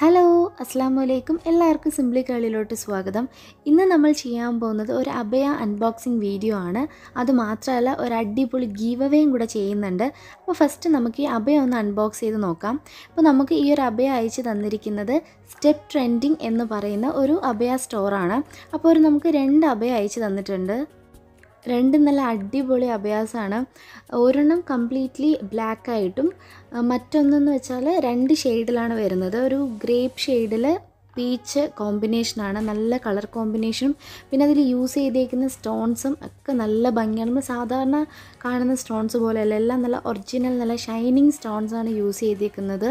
Hello അസ്സാം വലൈക്കും എല്ലാവർക്കും സിംപ്ലി കളിയിലോട്ട് സ്വാഗതം. ഇന്ന് നമ്മൾ ചെയ്യാൻ പോകുന്നത് ഒരു അഭയ അൺബോക്സിങ് വീഡിയോ ആണ്. അത് മാത്രമല്ല ഒരു അടിപൊളി ഗീവ് അവേയും കൂടെ ചെയ്യുന്നുണ്ട്. അപ്പോൾ ഫസ്റ്റ് നമുക്ക് ഈ അഭയ ഒന്ന് അൺബോക്സ് ചെയ്ത് നോക്കാം. അപ്പോൾ നമുക്ക് ഈ ഒരു അഭയ അയച്ചു തന്നിരിക്കുന്നത് സ്റ്റെപ്പ് ട്രെൻഡിങ് എന്ന് പറയുന്ന ഒരു അഭയ സ്റ്റോറാണ് അപ്പോൾ ഒരു നമുക്ക് രണ്ട് അഭയ അയച്ചു തന്നിട്ടുണ്ട്. രണ്ടും നല്ല അടിപൊളി അഭ്യാസമാണ്. ഒരെണ്ണം കംപ്ലീറ്റ്ലി ബ്ലാക്ക് ആയിട്ടും മറ്റൊന്നെന്ന് വെച്ചാൽ രണ്ട് ഷെയ്ഡിലാണ് വരുന്നത്. ഒരു ഗ്രേപ്പ് ഷെയ്ഡിൽ പീച്ച് കോമ്പിനേഷനാണ് നല്ല കളർ കോമ്പിനേഷനും പിന്നെ അതിൽ യൂസ് ചെയ്തേക്കുന്ന സ്റ്റോൺസും ഒക്കെ നല്ല ഭംഗിയാണ്. നമ്മൾ സാധാരണ കാണുന്ന സ്റ്റോൺസ് പോലെയല്ല എല്ലാം നല്ല ഒറിജിനൽ നല്ല ഷൈനിങ് സ്റ്റോൺസാണ് യൂസ് ചെയ്തേക്കുന്നത്.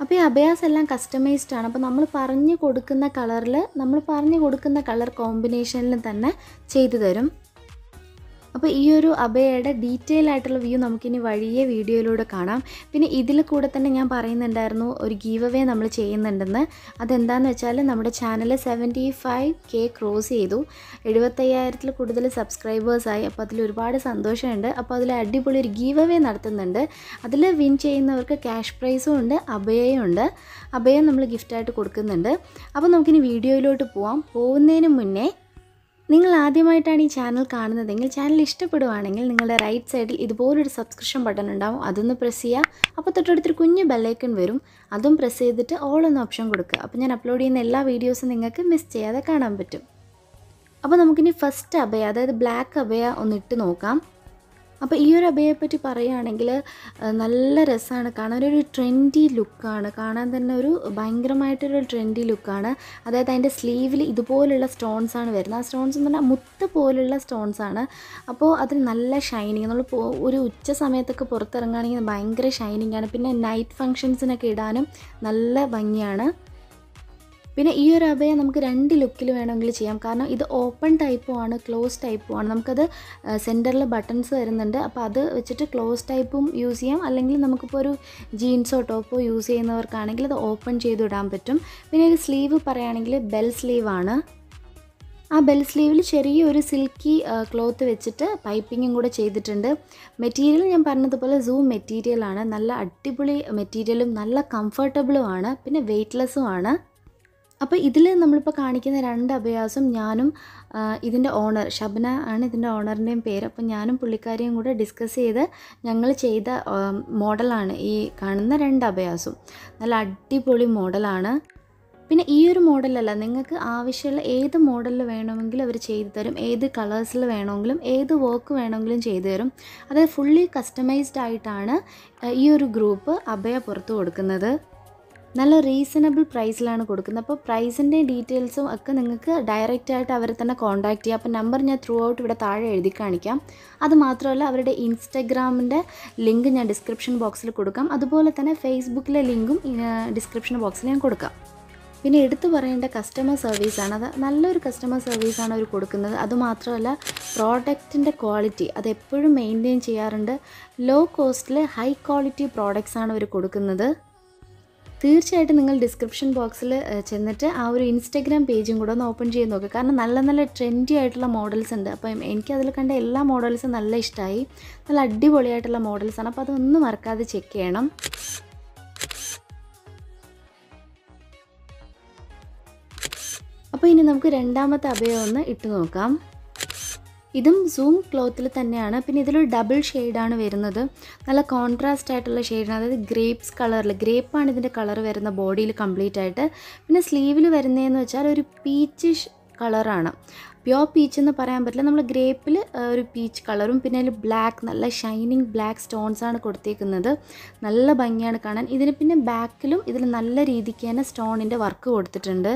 അപ്പോൾ ഈ അഭയാസ് എല്ലാം കസ്റ്റമൈസ്ഡ് ആണ്. അപ്പോൾ നമ്മൾ പറഞ്ഞു കൊടുക്കുന്ന കളറിൽ നമ്മൾ പറഞ്ഞു കൊടുക്കുന്ന കളർ കോമ്പിനേഷനിൽ തന്നെ ചെയ്തു തരും. അപ്പോൾ ഈ ഒരു അഭയയുടെ ഡീറ്റെയിൽ ആയിട്ടുള്ള വ്യൂ നമുക്കിനി വഴിയെ വീഡിയോയിലൂടെ കാണാം. പിന്നെ ഇതിൽ കൂടെ തന്നെ ഞാൻ പറയുന്നുണ്ടായിരുന്നു ഒരു ഗീവ് അവേ നമ്മൾ ചെയ്യുന്നുണ്ടെന്ന്. അതെന്താണെന്ന് വെച്ചാൽ നമ്മുടെ channel seventy five K cross ചെയ്തു. എഴുപത്തയ്യായിരത്തിൽ കൂടുതൽ സബ്സ്ക്രൈബേഴ്സായി അപ്പോൾ അതിൽ ഒരുപാട് സന്തോഷമുണ്ട്. അപ്പോൾ അതിൽ അടിപൊളി ഒരു ഗീവ് അവേ നടത്തുന്നുണ്ട്. അതിൽ വിൻ ചെയ്യുന്നവർക്ക് ക്യാഷ് പ്രൈസും ഉണ്ട് അഭയയും ഉണ്ട്. അഭയം നമ്മൾ ഗിഫ്റ്റായിട്ട് കൊടുക്കുന്നുണ്ട്. അപ്പോൾ നമുക്കിനി വീഡിയോയിലോട്ട് പോവാം. പോകുന്നതിന് മുന്നേ നിങ്ങൾ ആദ്യമായിട്ടാണ് ഈ ചാനൽ കാണുന്നതെങ്കിൽ ചാനൽ ഇഷ്ടപ്പെടുവാണെങ്കിൽ നിങ്ങളുടെ റൈറ്റ് സൈഡിൽ ഇതുപോലൊരു സബ്സ്ക്രിപ്ഷൻ ബട്ടൺ ഉണ്ടാവും. അതൊന്ന് പ്രസ് ചെയ്യുക അപ്പോൾ തൊട്ടടുത്തൊരു കുഞ്ഞ് ബെല്ലൈക്കൺ വരും. അതും പ്രസ് ചെയ്തിട്ട് ഓൾ എന്ന ഓപ്ഷൻ കൊടുക്കുക. അപ്പോൾ ഞാൻ അപ്ലോഡ് ചെയ്യുന്ന എല്ലാ വീഡിയോസും നിങ്ങൾക്ക് മിസ് ചെയ്യാതെ കാണാൻ പറ്റും. അപ്പോൾ നമുക്കിനി ഫസ്റ്റ് അഭയ അതായത് ബ്ലാക്ക് അഭയ ഒന്ന് ഇട്ട് നോക്കാം. അപ്പോൾ ഈ ഒരു അഭയെ പറ്റി പറയുകയാണെങ്കിൽ നല്ല രസമാണ് കാണാൻ ഒരു ട്രെൻഡി ലുക്കാണ് കാണാൻ തന്നെ ഒരു ഭയങ്കരമായിട്ടൊരു ട്രെൻഡി ലുക്കാണ് അതായത് അതിന്റെ സ്ലീവിൽ ഇതുപോലുള്ള സ്റ്റോൺസ് ആണ് വരുന്നത്. ആ സ്റ്റോൺസ് എന്ന് പറഞ്ഞാൽ മുത്ത് പോലുള്ള സ്റ്റോൺസ് ആണ്. അപ്പോൾ അതിന് നല്ല ഷൈനിങ് നമ്മൾ ഒരു ഉച്ച സമയത്തൊക്കെ പുറത്തിറങ്ങുകയാണെങ്കിൽ ഭയങ്കര ഷൈനിങ് ആണ്. പിന്നെ നൈറ്റ് ഫങ്ഷൻസിനൊക്കെ ഇടാനും നല്ല ഭംഗിയാണ്. പിന്നെ ഈ ഒരു അഭയം നമുക്ക് രണ്ട് ലുക്കിൽ വേണമെങ്കിൽ ചെയ്യാം. കാരണം ഇത് ഓപ്പൺ ടൈപ്പും ആണ് ക്ലോസ് ടൈപ്പും ആണ്. നമുക്കത് സെന്ററിൽ ബട്ടൺസ് വരുന്നുണ്ട്. അപ്പോൾ അത് വെച്ചിട്ട് ക്ലോസ് ടൈപ്പും യൂസ് ചെയ്യാം. അല്ലെങ്കിൽ നമുക്കിപ്പോൾ ഒരു ജീൻസോ ടോപ്പോ യൂസ് ചെയ്യുന്നവർക്കാണെങ്കിൽ അത് ഓപ്പൺ ചെയ്ത് ഇടാൻ പറ്റും. പിന്നെ ഒരു സ്ലീവ് പറയുകയാണെങ്കിൽ ബെൽ സ്ലീവാണ് ആ ബെൽ സ്ലീവിൽ ചെറിയൊരു സിൽക്കി ക്ലോത്ത് വെച്ചിട്ട് പൈപ്പിങ്ങും കൂടെ ചെയ്തിട്ടുണ്ട്. മെറ്റീരിയൽ ഞാൻ പറഞ്ഞതുപോലെ സൂം മെറ്റീരിയലാണ് നല്ല അടിപൊളി മെറ്റീരിയലും നല്ല കംഫർട്ടബിളും ആണ്. പിന്നെ വെയ്റ്റ്ലെസ്സും ആണ്. അപ്പോൾ ഇതിൽ നമ്മളിപ്പോൾ കാണിക്കുന്ന രണ്ട് അഭയാസും ഞാനും ഇതിന്റെ ഓണർ ഷബ്ന ആണ് ഇതിന്റെ ഓണറിന്റെയും പേര്. അപ്പോൾ ഞാനും പുള്ളിക്കാരിയും കൂടെ ഡിസ്കസ് ചെയ്ത് ഞങ്ങൾ ചെയ്ത മോഡലാണ് ഈ കാണുന്ന രണ്ട് അഭയാസും. നല്ല അടിപൊളി മോഡലാണ്. പിന്നെ ഈ ഒരു മോഡലല്ല നിങ്ങൾക്ക് ആവശ്യമുള്ള ഏത് മോഡലിൽ വേണമെങ്കിലും അവർ ചെയ്തു തരും. ഏത് കളേഴ്സിൽ വേണമെങ്കിലും ഏത് വർക്ക് വേണമെങ്കിലും ചെയ്തു തരും. അതായത് ഫുള്ളി കസ്റ്റമൈസ്ഡ് ആയിട്ടാണ് ഈ ഒരു ഗ്രൂപ്പ് അഭയ പുറത്തു കൊടുക്കുന്നത്. നല്ല റീസണബിൾ പ്രൈസിലാണ് കൊടുക്കുന്നത്. അപ്പോൾ പ്രൈസിന്റെ ഡീറ്റെയിൽസും ഒക്കെ നിങ്ങൾക്ക് ഡയറക്റ്റ് ആയിട്ട് അവരെ തന്നെ കോൺടാക്ട് ചെയ്യാം. അപ്പോൾ നമ്പർ ഞാൻ ത്രൂ ഔട്ട് ഇവിടെ താഴെ എഴുതി കാണിക്കാം. അത് മാത്രമല്ല അവരുടെ ഇൻസ്റ്റഗ്രാമിന്റെ ലിങ്ക് ഞാൻ ഡിസ്ക്രിപ്ഷൻ ബോക്സിൽ കൊടുക്കാം. അതുപോലെ തന്നെ ഫേസ്ബുക്കിലെ ലിങ്കും ഡിസ്ക്രിപ്ഷൻ ബോക്സിൽ ഞാൻ കൊടുക്കാം. പിന്നെ എടുത്തു പറയേണ്ട കസ്റ്റമർ സർവീസാണ് അത് നല്ലൊരു കസ്റ്റമർ സർവീസാണ് അവർ കൊടുക്കുന്നത്. അതുമാത്രമല്ല പ്രോഡക്റ്റിന്റെ ക്വാളിറ്റി അത് എപ്പോഴും മെയിന്റെയിൻ ചെയ്യാറുണ്ട്. ലോ കോസ്റ്റിൽ ഹൈ ക്വാളിറ്റി പ്രോഡക്റ്റ്സ് ആണ് അവർ കൊടുക്കുന്നത്. തീർച്ചയായിട്ടും നിങ്ങൾ ഡിസ്ക്രിപ്ഷൻ ബോക്സിൽ ചെന്നിട്ട് ആ ഒരു ഇൻസ്റ്റഗ്രാം പേജും കൂടെ ഒന്ന് ഓപ്പൺ ചെയ്ത് നോക്കുക കാരണം നല്ല നല്ല ട്രെൻഡി ആയിട്ടുള്ള മോഡൽസ് ഉണ്ട്. അപ്പം എനിക്കതിൽ കണ്ട എല്ലാ മോഡൽസും നല്ല ഇഷ്ടമായി നല്ല അടിപൊളിയായിട്ടുള്ള മോഡൽസാണ് അപ്പോൾ അതൊന്നും മറക്കാതെ ചെക്ക് ചെയ്യണം. അപ്പോൾ ഇനി നമുക്ക് രണ്ടാമത്തെ അഭയം ഒന്ന് ഇട്ട് നോക്കാം. ഇതും സൂം ക്ലോത്തിൽ തന്നെയാണ്. പിന്നെ ഇതിലൊരു ഡബിൾ ഷെയ്ഡാണ് വരുന്നത്. നല്ല കോൺട്രാസ്റ്റ് ആയിട്ടുള്ള ഷെയ്ഡാണ് അതായത് ഗ്രേപ്സ് കളറിൽ ഗ്രേപ്പാണ് ഇതിന്റെ കളർ വരുന്ന ബോഡിയിൽ കംപ്ലീറ്റ് ആയിട്ട്. പിന്നെ സ്ലീവിൽ വരുന്നതെന്ന് വെച്ചാൽ ഒരു പീച്ചിഷ് കളറാണ് പ്യോർ പീച്ച് എന്ന് പറയാൻ പറ്റില്ല. നമ്മൾ ഗ്രേപ്പിൽ ഒരു പീച്ച് കളറും പിന്നെ അതിൽ ബ്ലാക്ക് നല്ല ഷൈനിങ് ബ്ലാക്ക് സ്റ്റോൺസ് ആണ് കൊടുത്തേക്കുന്നത്. നല്ല ഭംഗിയാണ് കാണാൻ. ഇതിന് പിന്നെ ബാക്കിലും ഇതിൽ നല്ല രീതിക്ക് തന്നെ സ്റ്റോണിന്റെ വർക്ക് കൊടുത്തിട്ടുണ്ട്.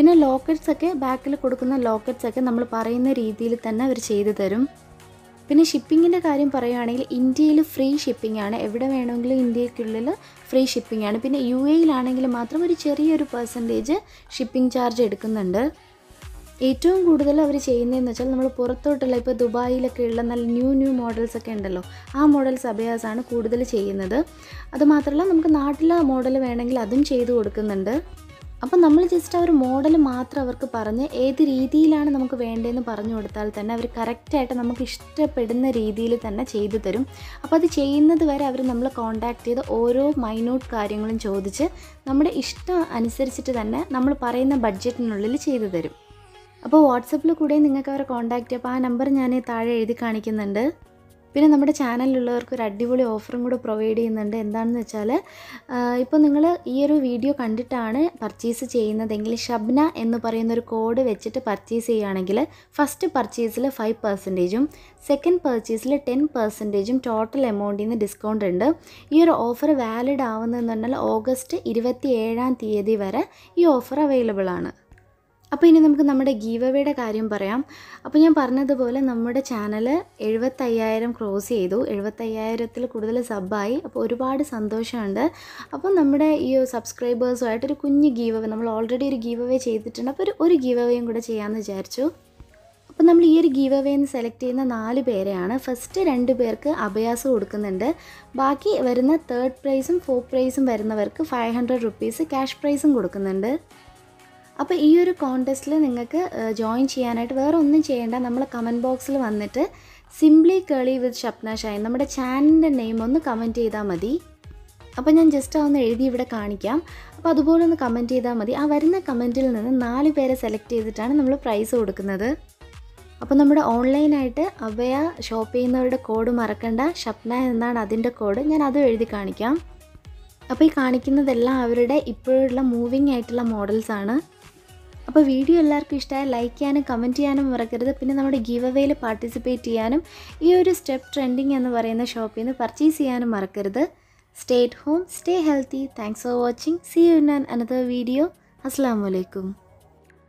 പിന്നെ ലോക്കറ്റ്സ് ഒക്കെ ബാക്കിൽ കൊടുക്കുന്ന ലോക്കറ്റ്സ് ഒക്കെ നമ്മൾ പറയുന്ന രീതിയിൽ തന്നെ അവർ ചെയ്തു തരും. പിന്നെ ഷിപ്പിങ്ങിന്റെ കാര്യം പറയുകയാണെങ്കിൽ ഇന്ത്യയിൽ ഫ്രീ ഷിപ്പിംഗ് ആണ്. എവിടെ വേണമെങ്കിലും ഇന്ത്യക്കുള്ളിൽ ഫ്രീ ഷിപ്പിംഗ് ആണ്. പിന്നെ യു എയിലാണെങ്കിൽ മാത്രം ഒരു ചെറിയൊരു പെർസെന്റേജ് ഷിപ്പിംഗ് ചാർജ് എടുക്കുന്നുണ്ട്. ഏറ്റവും കൂടുതൽ അവർ ചെയ്യുന്നതെന്ന് വെച്ചാൽ നമ്മൾ പുറത്തോട്ടുള്ള ഇപ്പോൾ ദുബായിലൊക്കെ ഉള്ള നല്ല ന്യൂ ന്യൂ മോഡൽസ് ഒക്കെ ഉണ്ടല്ലോ. ആ മോഡൽസ് അഭയാസാണ് കൂടുതൽ ചെയ്യുന്നത്. അതുമാത്രമല്ല നമുക്ക് നാട്ടിലെ മോഡൽ വേണമെങ്കിൽ അതും ചെയ്തു കൊടുക്കുന്നുണ്ട്. അപ്പം നമ്മൾ ജസ്റ്റ് ആ ഒരു മോഡൽ മാത്രം അവർക്ക് പറഞ്ഞ് ഏത് രീതിയിലാണ് നമുക്ക് വേണ്ടതെന്ന് പറഞ്ഞു കൊടുത്താൽ തന്നെ അവർ കറക്റ്റായിട്ട് നമുക്ക് ഇഷ്ടപ്പെടുന്ന രീതിയിൽ തന്നെ ചെയ്തു തരും. അപ്പോൾ അത് ചെയ്യുന്നത് വരെ അവർ നമ്മൾ കോൺടാക്ട് ചെയ്ത് ഓരോ മൈന്യൂട്ട് കാര്യങ്ങളും ചോദിച്ച് നമ്മുടെ ഇഷ്ടം അനുസരിച്ചിട്ട് തന്നെ നമ്മൾ പറയുന്ന ബഡ്ജറ്റിനുള്ളിൽ ചെയ്തു തരും. അപ്പോൾ വാട്സപ്പിൽ കൂടെ നിങ്ങൾക്ക് അവരെ കോൺടാക്റ്റ് ചെയ്യുക അപ്പോൾ ആ നമ്പർ ഞാൻ താഴെ എഴുതി കാണിക്കുന്നുണ്ട്. പിന്നെ നമ്മുടെ ചാനലിലുള്ളവർക്ക് ഒരു അടിപൊളി ഓഫറും കൂടെ പ്രൊവൈഡ് ചെയ്യുന്നുണ്ട്. എന്താണെന്ന് വെച്ചാൽ ഇപ്പോൾ നിങ്ങൾ ഈ ഒരു വീഡിയോ കണ്ടിട്ടാണ് പർച്ചേസ് ചെയ്യുന്നതെങ്കിൽ ഷബ്ന എന്ന് പറയുന്ന ഒരു കോഡ് വെച്ചിട്ട് പർച്ചേസ് ചെയ്യുകയാണെങ്കിൽ ഫസ്റ്റ് പർച്ചേസിൽ ഫൈവ് പെർസെന്റേജും സെക്കൻഡ് പർച്ചേസിൽ ടെൻ പെർസെന്റേജും ടോട്ടൽ എമൗണ്ടിൽ നിന്ന് ഡിസ്കൗണ്ട് ഉണ്ട്. ഈ ഒരു ഓഫർ വാലിഡ് ആവുന്നതെന്ന് പറഞ്ഞാൽ ഓഗസ്റ്റ് ഇരുപത്തി ഏഴാം തീയതി വരെ ഈ ഓഫർ അവൈലബിൾ ആണ്. അപ്പോൾ ഇനി നമുക്ക് നമ്മുടെ ഗീവ് അവേയുടെ കാര്യം പറയാം. അപ്പോൾ ഞാൻ പറഞ്ഞതുപോലെ നമ്മുടെ ചാനൽ എഴുപത്തയ്യായിരം ക്രോസ് ചെയ്തു. എഴുപത്തയ്യായിരത്തിൽ കൂടുതൽ സബ്ബായി അപ്പോൾ ഒരുപാട് സന്തോഷമുണ്ട്. അപ്പോൾ നമ്മുടെ ഈ സബ്സ്ക്രൈബേഴ്സുമായിട്ടൊരു കുഞ്ഞ് ഗീവ് അവേ നമ്മൾ ഓൾറെഡി ഒരു ഗീവ് അവേ ചെയ്തിട്ടുണ്ട്. അപ്പോൾ ഒരു ഒരു ഗീവ് അവേയും കൂടെ ചെയ്യാമെന്ന് വിചാരിച്ചു. അപ്പോൾ നമ്മൾ ഈ ഒരു ഗീവ് അവേന്ന് സെലക്ട് ചെയ്യുന്ന നാല് പേരെയാണ്. ഫസ്റ്റ് രണ്ട് പേർക്ക് അഭയാസ് കൊടുക്കുന്നുണ്ട്. ബാക്കി വരുന്ന തേർഡ് പ്രൈസും ഫോർത്ത് പ്രൈസും വരുന്നവർക്ക് ഫൈവ് ഹൺഡ്രഡ് റുപ്പീസ് ക്യാഷ് പ്രൈസും കൊടുക്കുന്നുണ്ട്. അപ്പോൾ ഈ ഒരു കോൺടെസ്റ്റിൽ നിങ്ങൾക്ക് ജോയിൻ ചെയ്യാനായിട്ട് വേറെ ഒന്നും ചെയ്യേണ്ട. നമ്മൾ കമന്റ് ബോക്സിൽ വന്നിട്ട് സിംപ്ലി കേളി വിത്ത് ഷപ്ന ഷൈൻ നമ്മുടെ ചാനലിന്റെ നെയിം ഒന്ന് കമന്റ് ചെയ്താൽ മതി. അപ്പോൾ ഞാൻ ജസ്റ്റ് ഒന്ന് എഴുതി ഇവിടെ കാണിക്കാം. അപ്പോൾ അതുപോലെ ഒന്ന് കമന്റ് ചെയ്താൽ മതി. ആ വരുന്ന കമന്റിൽ നിന്ന് നാല് പേരെ സെലക്ട് ചെയ്തിട്ടാണ് നമ്മൾ പ്രൈസ് കൊടുക്കുന്നത്. അപ്പോൾ നമ്മുടെ ഓൺലൈനായിട്ട് അവയ ഷോപ്പ് ചെയ്യുന്നവരുടെ കോഡ് മറക്കണ്ട. ഷപ്ന എന്നാണ് അതിന്റെ കോഡ് ഞാൻ അതും എഴുതി കാണിക്കാം. അപ്പോൾ ഈ കാണിക്കുന്നതെല്ലാം അവരുടെ ഇപ്പോഴുള്ള മൂവിങ് ആയിട്ടുള്ള മോഡൽസാണ് അപ്പോൾ വീഡിയോ എല്ലാവർക്കും ഇഷ്ടമായ ലൈക്ക് ചെയ്യാനും കമന്റ് ചെയ്യാനും മറക്കരുത്. പിന്നെ നമ്മുടെ ഗീവ് അവേയിൽ പാർട്ടിസിപ്പേറ്റ് ചെയ്യാനും ഈ ഒരു സ്റ്റെപ്പ് ട്രെൻഡിങ് എന്ന് പറയുന്ന ഷോപ്പിൽ നിന്ന് പർച്ചേസ് ചെയ്യാനും മറക്കരുത്. Stay home stay healthy thanks for watching see you in another video അസ്സാം വലൈക്കും